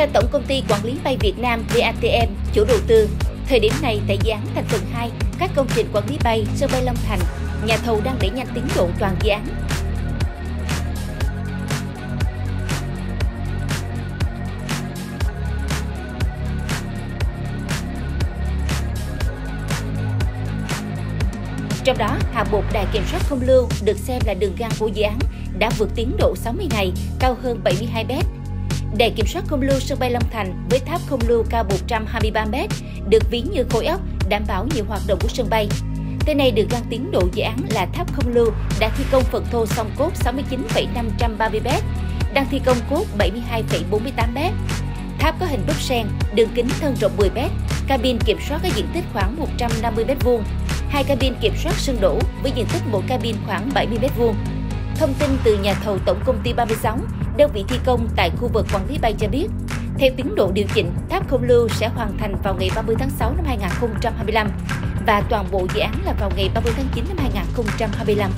Theo Tổng công ty Quản lý bay Việt Nam VATM, chủ đầu tư, thời điểm này tại dự án thành phần 2, các công trình quản lý bay sân bay Long Thành, nhà thầu đang đẩy nhanh tiến độ toàn dự án. Trong đó, hạng mục đài kiểm soát không lưu được xem là đường găng của dự án đã vượt tiến độ 60 ngày, cao hơn 72 mét. Để kiểm soát không lưu sân bay Long Thành với tháp không lưu cao 123m được ví như khối óc, đảm bảo nhiều hoạt động của sân bay. Tên này được găng tiến độ dự án là tháp không lưu đã thi công phần thô song cốt 69,530 mét, đang thi công cốt 72,48 mét. Tháp có hình búp sen, đường kính thân rộng 10 mét, cabin kiểm soát có diện tích khoảng 150 mét vuông, hai cabin kiểm soát sân đổ với diện tích mỗi cabin khoảng 70 mét vuông. Thông tin từ nhà thầu Tổng công ty 36, đơn vị thi công tại khu vực quản lý bay cho biết, theo tiến độ điều chỉnh, tháp không lưu sẽ hoàn thành vào ngày 30 tháng 6 năm 2025 và toàn bộ dự án là vào ngày 30 tháng 9 năm 2025.